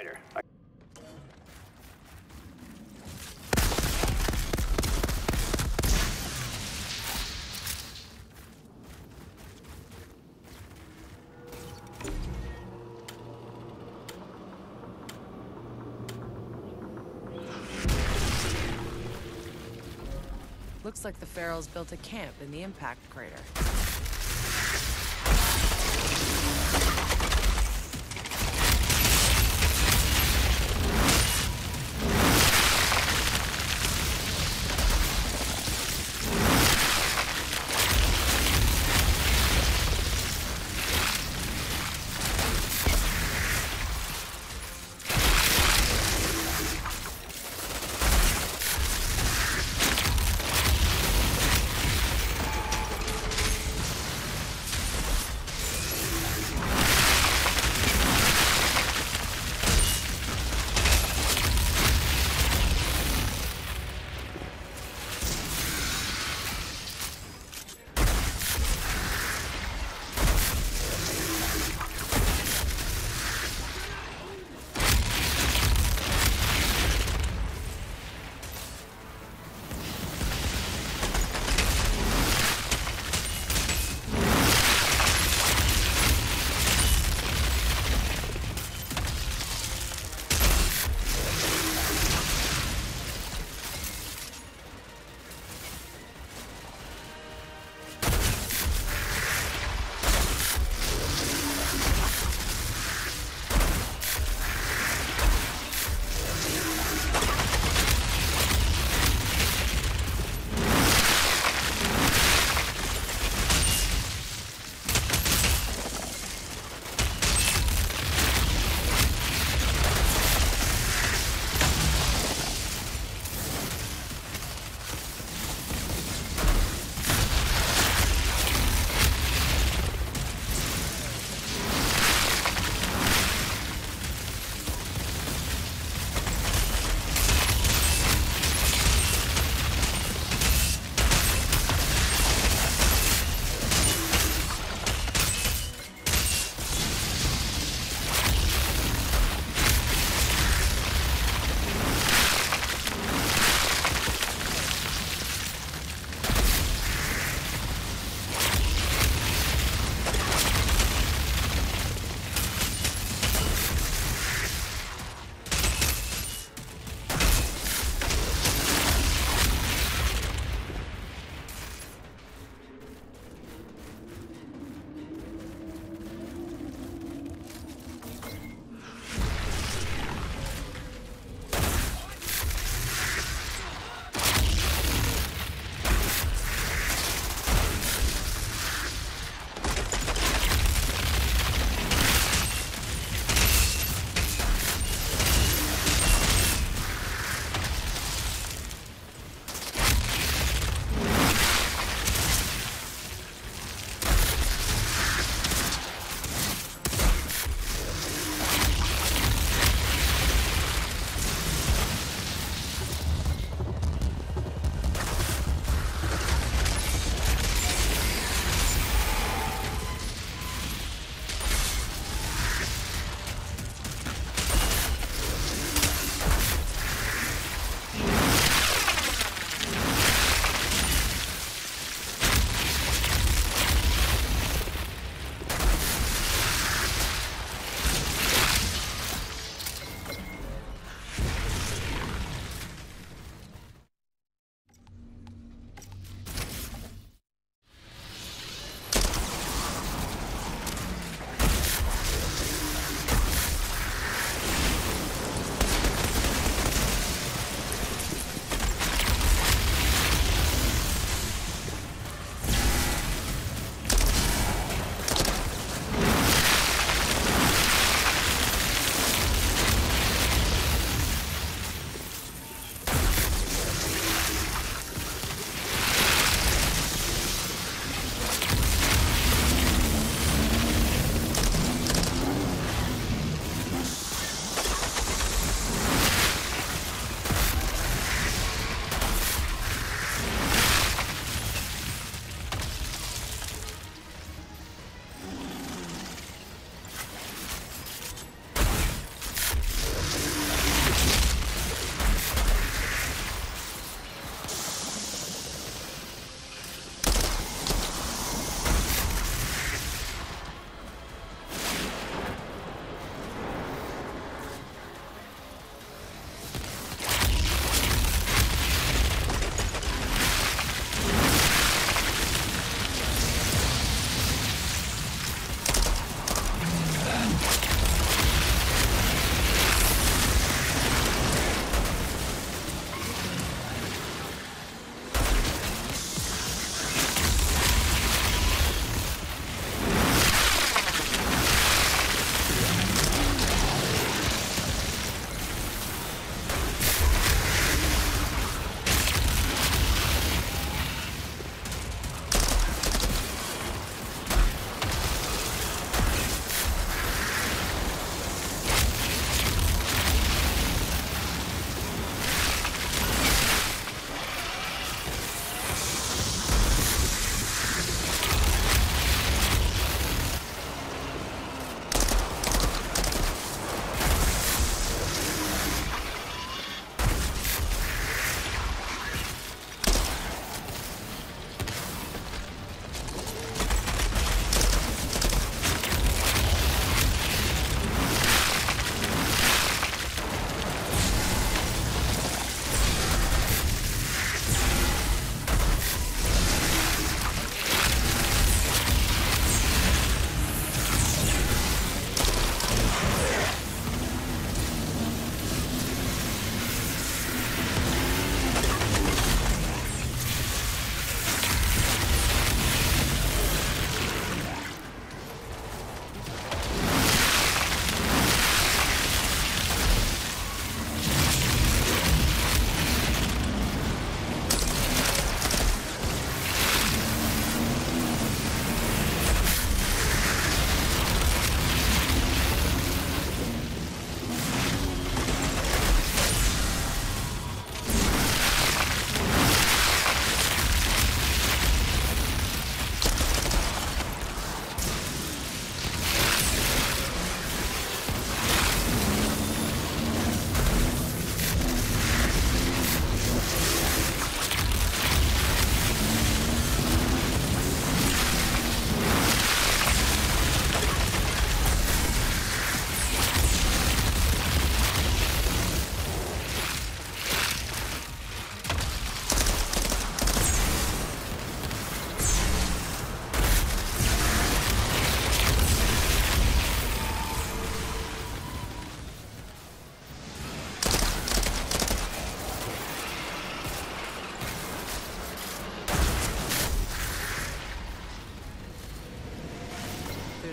Ryder. I Looks like the Pharaohs built a camp in the impact crater.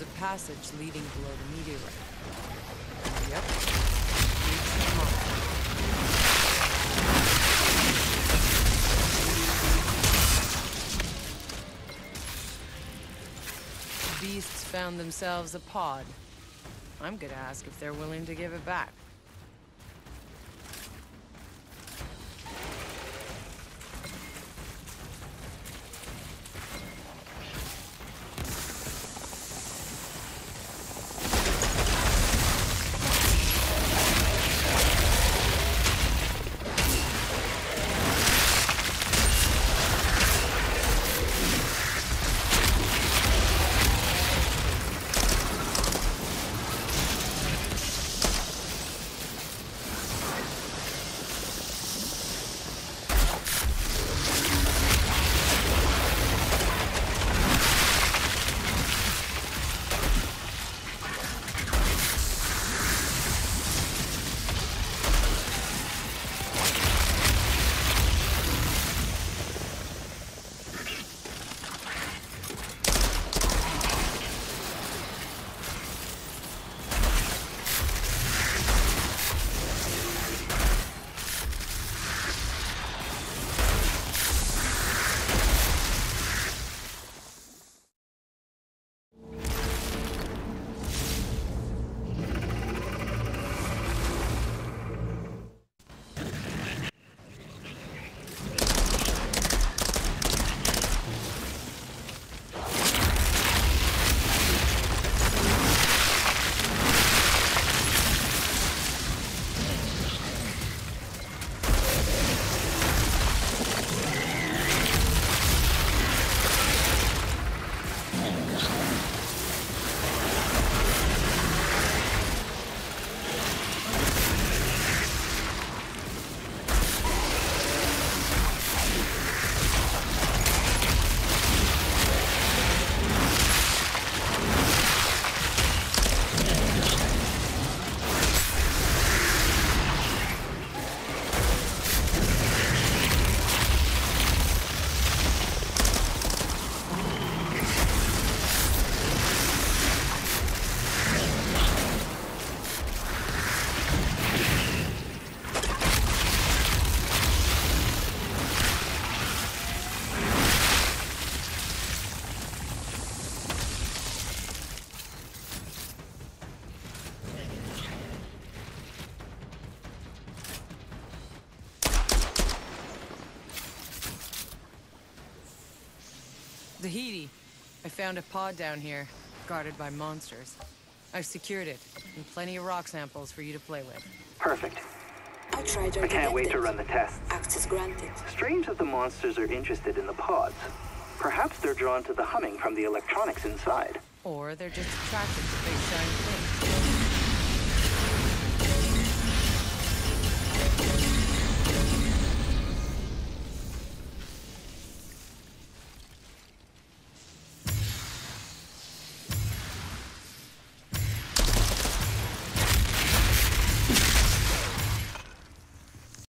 There's a passage leading below the meteorite. Yep. The beasts found themselves a pod. I'm gonna ask if they're willing to give it back. Zahedi. I found a pod down here, guarded by monsters. I've secured it, and plenty of rock samples for you to play with. Perfect. I tried I can't wait it. to run the tests. Access granted. Strange that the monsters are interested in the pods. Perhaps they're drawn to the humming from the electronics inside. Or they're just attracted to big shiny things.